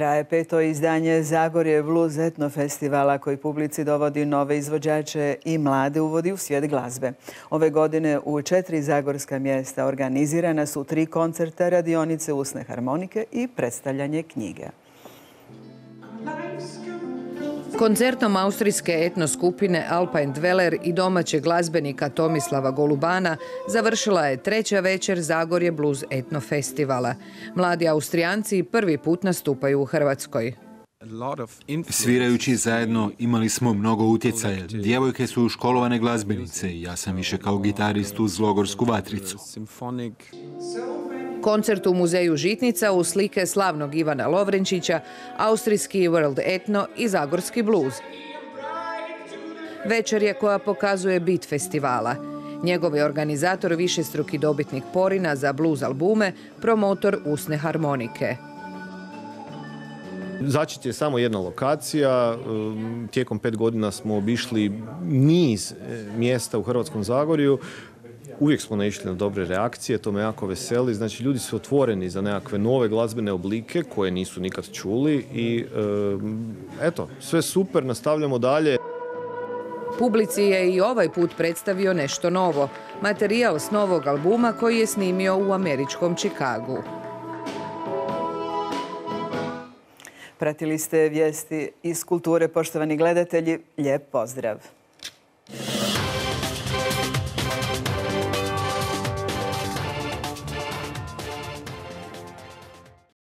Traje peto izdanje Zagorje Blues Etno festivala koji publici dovodi nove izvođače i mlade uvodi u svijet glazbe. Ove godine u četiri zagorska mjesta organizirana su tri koncerta, radionice usne harmonike i predstavljanje knjige. Koncertom austrijske etno skupine Alpine Dweller i domaćeg glazbenika Tomislava Golubana završila je treća večer Zagorje Blues etno festivala. Mladi Austrijanci prvi put nastupaju u Hrvatskoj. Svirajući zajedno imali smo mnogo utjecaja. Djevojke su školovane glazbenice ja sam više kao gitarist uz Logorsku vatricu. Koncert u muzeju Žitnica u slike slavnog Ivana Lovrenčića, austrijski World Etno i Zagorski blues. Večer je koja pokazuje bit festivala. Njegov je organizator višestruki dobitnik Porina za blues albume, promotor usne harmonike. Začet je samo jedna lokacija. Tijekom pet godina smo obišli niz e, mjesta u Hrvatskom Zagorju. Uvijek smo naišli na dobre reakcije, to me jako veseli. Znači, ljudi su otvoreni za nekakve nove glazbene oblike koje nisu nikad čuli i um, eto, sve super, nastavljamo dalje. Publici je i ovaj put predstavio nešto novo. Materijal s novog albuma koji je snimio u američkom Čikagu. Pratili ste vijesti iz kulture, poštovani gledatelji. Lijep pozdrav!